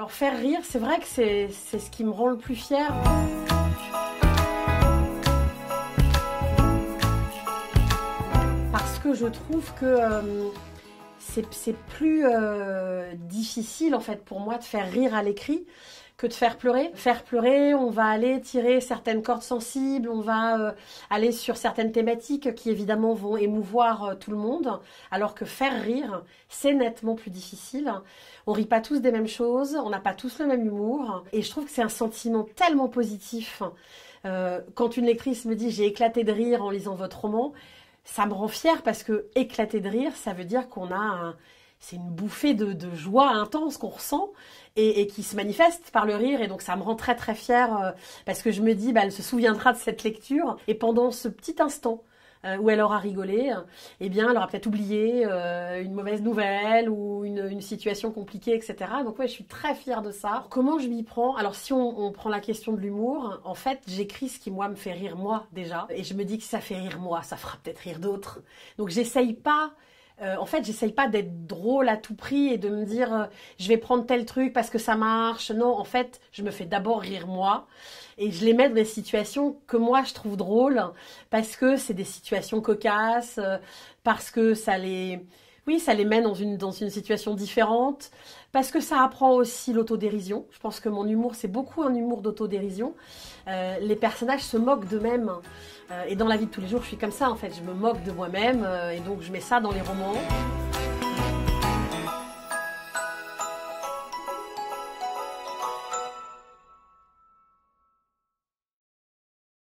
Alors faire rire, c'est vrai que c'est ce qui me rend le plus fier. Parce que je trouve que euh, c'est plus euh, difficile en fait pour moi de faire rire à l'écrit que de faire pleurer. Faire pleurer, on va aller tirer certaines cordes sensibles, on va euh, aller sur certaines thématiques qui évidemment vont émouvoir euh, tout le monde, alors que faire rire, c'est nettement plus difficile. On rit pas tous des mêmes choses, on n'a pas tous le même humour, et je trouve que c'est un sentiment tellement positif. Quand une lectrice me dit j'ai éclaté de rire en lisant votre roman, ça me rend fière parce que éclater de rire, ça veut dire qu'on a un c'est une bouffée de, joie intense qu'on ressent et, qui se manifeste par le rire. Et donc ça me rend très très fière euh, parce que je me dis, bah, elle se souviendra de cette lecture. Et pendant ce petit instant euh, où elle aura rigolé, eh bien, elle aura peut-être oublié euh, une mauvaise nouvelle ou une, situation compliquée, etc. Donc ouais, je suis très fière de ça. comment je m'y prends? Alors si on, on, prend la question de l'humour, en fait, j'écris ce qui moi me fait rire moi déjà, et je me dis que si ça fait rire moi, ça fera peut-être rire d'autres. Donc j'essaye pas euh, en fait, j'essaye pas d'être drôle à tout prix et de me dire euh, je vais prendre tel truc parce que ça marche. Non, en fait, je me fais d'abord rire moi et je les mets dans des situations que moi je trouve drôles parce que c'est des situations cocasses, euh, parce que ça les ça les met dans une, dans une situation différente, parce que ça apprend aussi l'autodérision. Je pense que mon humour, c'est beaucoup un humour d'autodérision. Euh, les personnages se moquent d'eux-mêmes. Euh, et dans la vie de tous les jours, je suis comme ça, en fait. Je me moque de moi-même, euh, et donc je mets ça dans les romans.